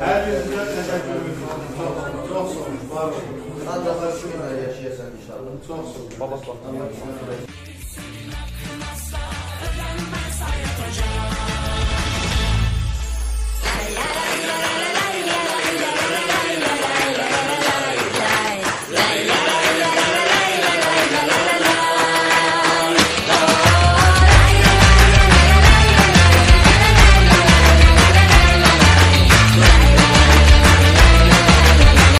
Her yüzüne teşekkür ederim var olun. Şu günlər yaşayasan inşallah. Çox sağ olun. Babası bak.